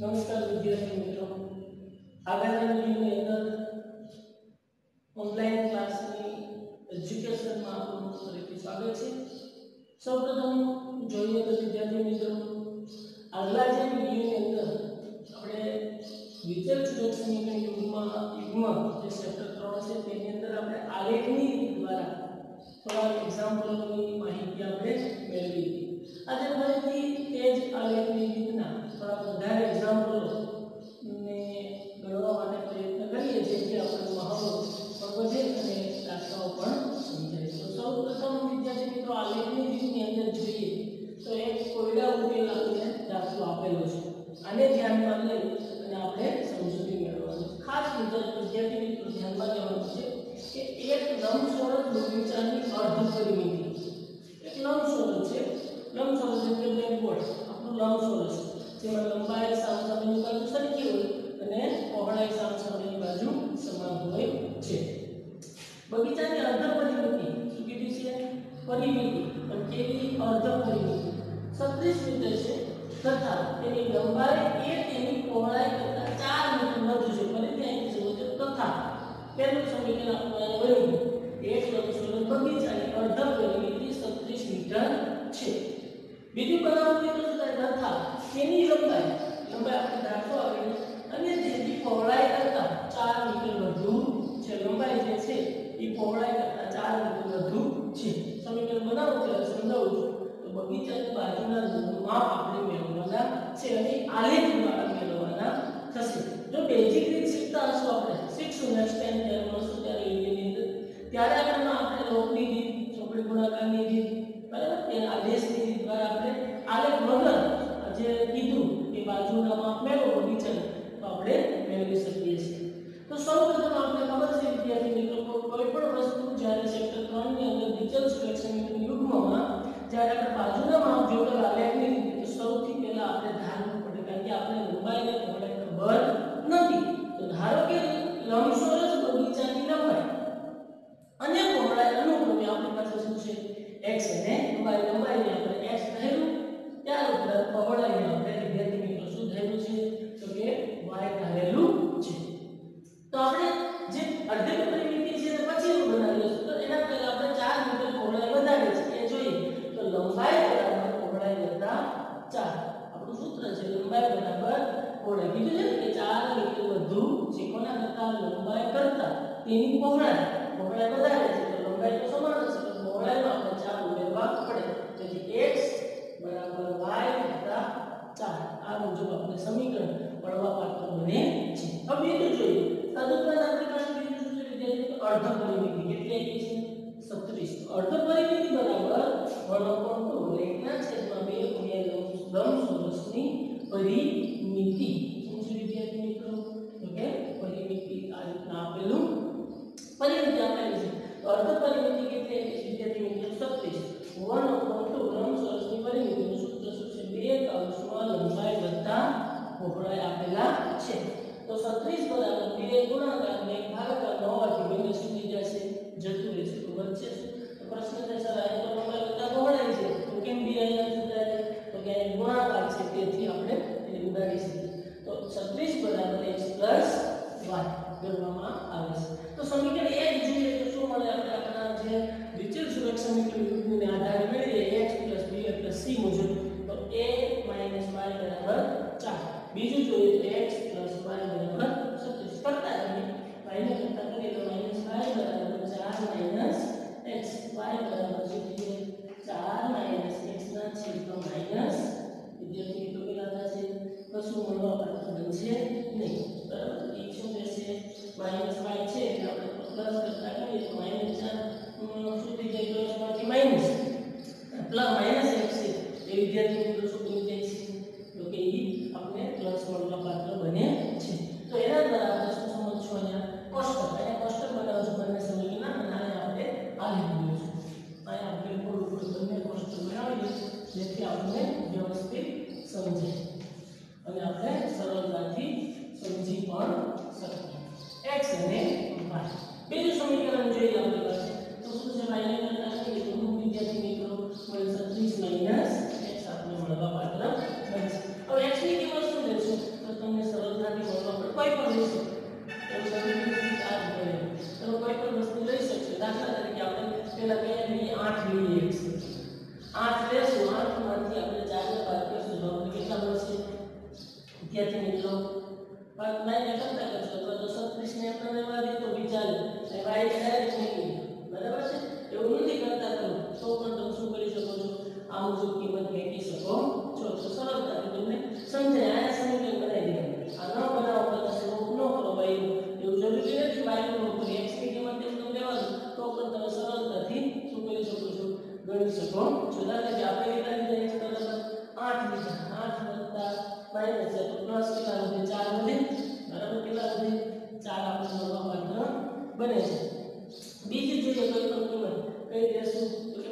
નમસ્કાર વિદ્યાર્થી મિત્રો આગળના વિડીયોની અંદર ઓનલાઈન ક્લાસની એજ્યુકેશનમાં આપનું ફરીથી સ્વાગત છે સૌપ્રથમ જોઈએ તો વિદ્યાર્થી મિત્રો આગલા જે વિડીયોની અંદર આપણે વિચલ ચૂડક સમીકરણ યુગમાં યુગમાં જે ચેપ્ટર ત્રણ છે તેની અંદર આપણે આલેખની રીત દ્વારા થોડા એક્ઝામ્પલોની માહિતી આપણે મેળવી હતી આજે ફરીથી તે જ આલેખની રીતના થોડા બધા એક્ઝામ્પલો ને ગણવા માટે પ્રયત્ન કરીએ જેથી આપણો મહાવરો પણ વધે અને દાખલાઓ પણ સમજાય તો સૌ પ્રથમ વિદ્યાર્થી મિત્રો આલેખની રીતની અંદર જોઈએ તો એક કોયડા ઉકેલ દાખલો આપેલો છે. આને ધ્યાનમાં લઈ અને આપણે સમજૂતી મેળવવાનું ખાસ વિદ્યાર્થી મિત્રો ધ્યાનમાં લેવાનું છે કે એક લંબચોરસ બગીચાની અર્ધ પરિમિતિ એક લંબચોરસ છે. લંબચોરસ એટલે બ્લેકબોર્ડ. આપણું લંબચોરસ. જેમાં લંબાઈ સામસામેની બાજુ સરખી હોય અને પહોળાઈ સામસામેની બાજુ સમાન હોય છે. બગીચાની અર્ધ પરિમિતિ શું કીધું છે? પરિમિતિ. પણ કેવી અર્ધ પરિમિતિ 36 મીટર છે તથા તેની લંબાઈ એ તેની પહોળાઈ કરતા ચાર મીટર વધુ છે. ફરીથી અહીં છે મુજબ તથા પહેલું સમીકરણ આપણને મળ્યું એક લંબચોરસ બગીચાની અર્ધ પરિમિતિ 36 મીટર છે. બીજું બનાવવું તો શું તથા તેની લંબાઈ લંબાઈ આપણે દાખલો આવીને અને તેની પહોળાઈ કરતા 4 મીટર વધુ છે લંબાઈ જે છે એ પહોળાઈ કરતા 4 મીટર વધુ છે. સમીકરણ બનાવો ત્યારે સમજાવું છું. તો બગીચાની બાજુના માપ આપણે મેળવવાના છે અને આલેખ દ્વારા મેળવવાના થશે. જો બેઝિક રીત શીખતા હશો આપણે, શીખશું નેક્સ્ટ ટાઈમ જ્યારે મળશું ત્યારે વિડીયોની અંદર. ત્યારે આપણે આપણે લોકની રીત, ચોપડી ગુણાકારની રીત, બરાબર? તે આદેશની રીત દ્વારા આપણે આલેખ વગર કે બાજુના માપ મેળવો બગીચાના તો આપણે મેળવી શકીએ છીએ તો સૌપ્રથમ આપણે ખબર છે વિદ્યાર્થી મિત્રો કોઈ પણ વસ્તુ જ્યારે ચેપ્ટર 3 ની અંદર ડિજિટલ સિલેક્શન યુગ્મમાં જ્યારે આપણે બાજુના માપ જોડે આલેખની રીતે તો સૌથી પહેલા આપણે ધારવું પડે કારણ કે આપણે લંબાઈ ને પહોળાઈ ખબર નથી તો ધારો કે પહોળાઈ કીધું છે કે 4 મીટર વધુ છે કોના કરતા લંબાઈ કરતા તેની પહોળાઈ પહોળાઈ વધારે છે તો લંબાઈ તો સમાન છે તો પહોળાઈમાં આપણે 4 ઉમેરવા પડે તેથી x બરાબર y વત્તા 4 આ મુજબ આપણે સમીકરણ પડવા પાત્ર બને છે હવે બીજું જોઈએ તદુપરાંત આપણી પાસે બીજું શું છે વિદ્યાર્થી તો અર્ધ પરિમિતિ કેટલી આપી છે 36 અર્ધ પરિમિતિ બરાબર 1/2 એકના છેદમાં 2 ગુણ્યા લંબચોરસની પરિમિતિ શું છે વિદ્યાર્થી મિત્રો તો કે પરિમિતિ આ રીતના આપેલું પરિમિતિ આપેલી છે તો અર્ધ પરિમિતિ કેટલી આપી છે વિદ્યાર્થી મિત્રો 36 1/2 લંબચોરસની પરિમિતિનું સૂત્ર શું છે 2 કૌંસમાં લંબાઈ વત્તા પહોળાઈ આપેલા છે તો 36 બરાબર 2 ગુણાકાર 2 ભાગાકાર 9 વાથી બંને શું થઈ જશે જતું રહેશે તો વચ્ચે તો પ્રશ્ન છે સર આ તો લંબાઈ એને ઉડાડી શકીએ તો 36 બરાબર x y ગણવામાં આવે છે તો સમીકરણ 1 જોઈએ તો શું મળે આપણે આપણા જે વિચલ સુરક્ષા સમીકરણ યુગ્મને આધારે મેળવીએ x b c મુજબ તો a y બરાબર 4 બીજું જોઈએ તો x y બરાબર 36 કરતા રહીએ y ને કરતા કરીએ તો y બરાબર 4 x y બરાબર શું થશે 4 x ના છેદમાં માઈનસ વિદ્યાર્થી મિત્રો કેટલા થશે કશું મળવા પાત્ર બનશે નહીં બરાબર એ શું થશે માઈનસ y છે એટલે આપણે પ્લસ કરતા કરીએ તો માઈનસ 4 શું થઈ જાય પ્લસ માંથી માઈનસ પ્લસ માઈનસ x છે એ વિદ્યાર્થી મિત્રો શું બની જાય છે તો કે એ આપણે પ્લસ મળવા પાત્ર બને છે તો એના દ્વારા આપણે શું સમજશું અહીંયા કોષ્ટક અહીંયા કોષ્ટક બનાવશું બંને સમીકરણના અને આને આપણે આ લીધું છે અહીંયા આપણે થોડું થોડું બંને કોષ્ટક બનાવીએ જેથી આપણે વ્યવસ્થિત સમજાય मान सकते हैं एक्स हमें वाई फिर जो समीकरण जो ये आपके पास है तो उसको जब आइए करता है ये दोनों विद्यार्थी मित्रों मतलब 36 माइनस x आपने बराबर मतलब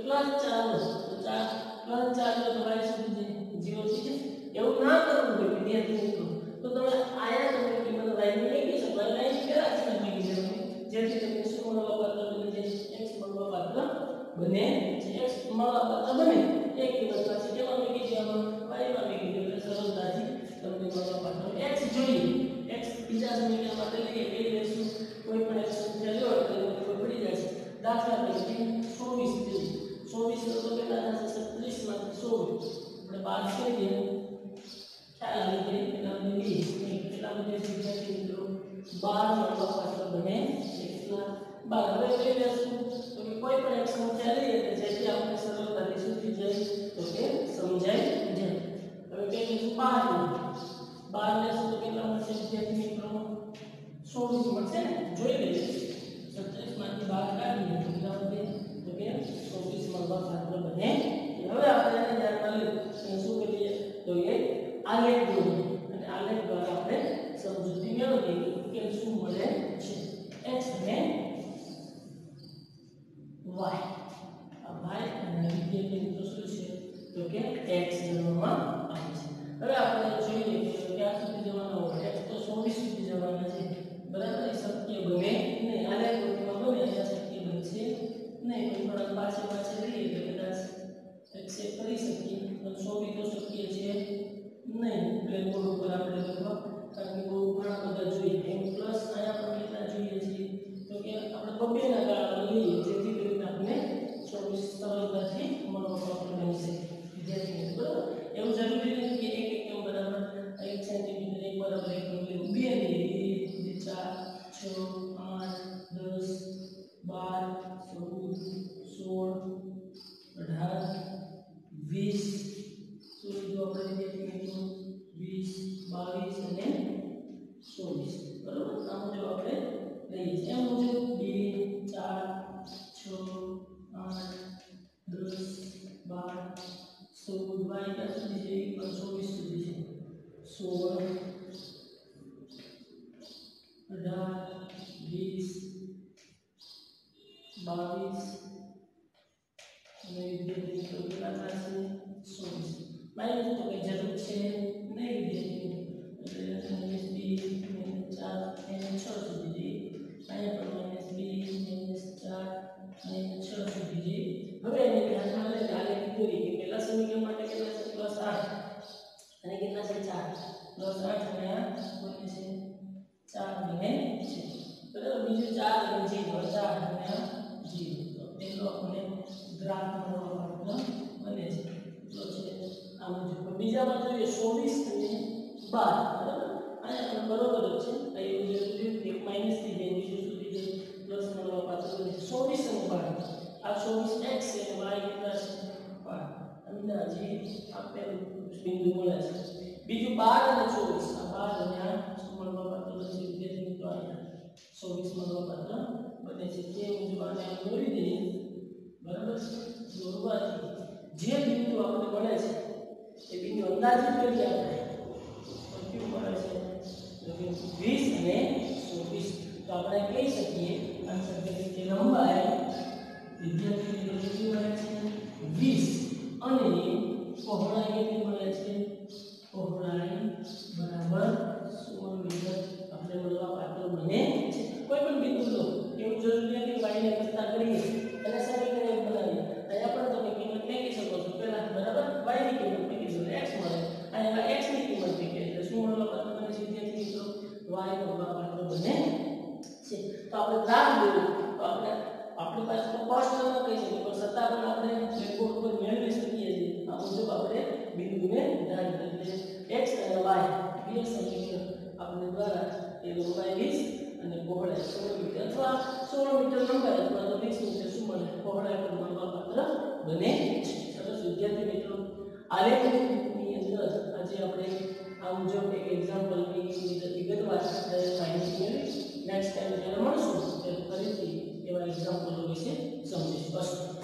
પ્લસ ચાર વસ્તુ તો ચાર પ્લસ ચાર તો તમારી સુધી જીરો છે એવું ના કરવું હોય વિદ્યાર્થી મિત્રો તો તમે આયા તમે કિંમત લાવીને નહીં કહી શકો લાઈન કેરા છે તમે કહી શકો જેથી તમે શું મળવા પાત્ર બની જાય x મળવા પાત્ર બને છે x મળવા પાત્ર બને એક દિવસ પછી કેવા મેં કીધું આમાં y માં મેં કીધું એટલે સરળતાથી તમને મળવા પાત્ર x જોઈએ x બીજા સમીકરણમાં લઈએ બે દિવસ કોઈ પણ x સંખ્યા લો એટલે કોઈ પડી જાય દાખલા તરીકે 36 માંથી 16 આપણે બાદ કરી દઈએ ખ્યાલ આવી ગઈ એના મને 20 કેટલા બધે વિદ્યાર્થી મિત્રો 12 મળવાપાત્ર બને છે કેટલા 12 હવે કઈ લેશું તો કે કોઈ પણ એક સંખ્યા લઈએ કે જેથી આપણે સરળતાથી શું થઈ જાય તો કે સમજાય મેળવીએ કે શું મળે છે x અને આ y અને વિદ્યાર્થી મિત્રો શું છે તો કે x જવામાં આવે છે હવે આપણે જોઈએ કે ક્યાં સુધી જવાના હોય x તો 24 સુધી જવાના છે બરાબર એ શક્ય બને નહીં આલે દોરીમાં બને અહીંયા શક્ય બનશે નહીં પણ થોડા પાછે પાછળ રહીએ તો કદાચ એક્સેપ્ટ કરી શકીએ પણ 24 તો શક્ય છે નહીં બ્લેકબોર્ડ ઉપર આપણે લખવા કારણ કે બહુ ઘણા બધા જોઈએ એમ પ્લસ અહીંયા પણ કેટલા જોઈએ છીએ તો કે આપણે બબેના ગાળા લઈએ, જેથી કરીને આપણે ચોવીસ સરળતાથી करता हूँ जो आप रही है। मुझे बीन चार, छः, आठ, दस, बारह सो बाई का दीजिए और चौबीस को दीजिए। सोलह, अठारह, बीस, बाईस, नहीं दिए तो कितना था इसमें चौबीस। भाई, मुझे तो ज़रूरत है नहीं दिए વિદ્યાર્થી એટલે માઇનસ બી માઇનસ ચાર માઇનસ છ સુધી જઈએ અહીંયા પણ માઇનસ બી માઇનસ ચાર માઇનસ છ સુધી જઈએ હવે એને ધ્યાનમાં લઈને આલેખ દોરી કે પહેલા સમીકરણ માટે કેટલા છે પ્લસ આઠ અને કેટલા છે ચાર પ્લસ આઠ અને આ બને છે ચાર બને છે બરાબર બીજું ચાર અને જીરો ચાર અને આ જીરો તો પેલો આપણને ગ્રાફ મળવા બને છે તો છે આ મુજબ બીજામાં જોઈએ ચોવીસ અને બાર, બરાબર? અહીંયા બરોબર જ છે. અહીં જે સુધી એક માઇનસથી જાય બીજું સુધી જે પ્લસ મળવા પાછળ છે ચોવીસ અને બાર. આ ચોવીસ એક્સ છે અને વાય કેટલા છે? બાર. અંદાજે આપેલું બિંદુ મળે છે. બીજું બાર અને ચોવીસ. આ બાર અને આ મળવા પાત્ર છે વિદ્યાર્થી મિત્રો, અહીંયા ચોવીસ મળવા પાત્ર બને છે. તે મુજબ આને દોરી દઈએ. બરાબર? દોરવાથી જે બિંદુ આપણે મળે છે, એ બિંદુ અંદાજિત કરીએ આપણે તો કેવું મળે છે તો કે 20 અને 24 તો આપણે કહી શકીએ આન્સર તરીકે લંબાઈ વિદ્યાર્થી મિત્રો કેટલી મળે છે 20 અને પહોળાઈ કેટલી મળે છે પહોળાઈ બરાબર 16 મીટર આપણે મળવા પાત્ર બને છે કોઈ પણ બિંદુ લો એવું જરૂરી નથી કે y ને કરતા કરીએ અને સમીકરણ બનાવીએ અહીંયા પણ તમે કિંમત મેળવી શકો છો પહેલા બરાબર y ની કિંમત મેળવી શકો x મળે અહીંયા x ની કિંમત મેળવી એટલે શું મળવા પાત્ર બને છે વિદ્યાર્થી મિત્રો y મળવા પાત્ર બને છે તો આપણે ગ્રાફ દોર્યું તો આપણે આપણી પાસે તો સ્પષ્ટ ન કહી શકીએ પણ છતાં પણ આપણે બ્લેકબોર્ડ ઉપર મેળવી શકીએ છીએ આ મુજબ આપણે બિંદુને ધ્યાન કરીએ x અને y બે સમીકરણ આપણે દ્વારા એ લંબાઈ 20 અને પહોળાઈ 16 મીટર અથવા 16 મીટર લંબાઈ અથવા તો 20 મીટર શું મળે પહોળાઈ પર મળવાપાત્ર બને છે સરસ વિદ્યાર્થી મિત્રો આલેખની અંદર આજે આપણે Now we just take example in the given one as Chinese. Next time, the monsoon, the quality, your example will be. So, this first one.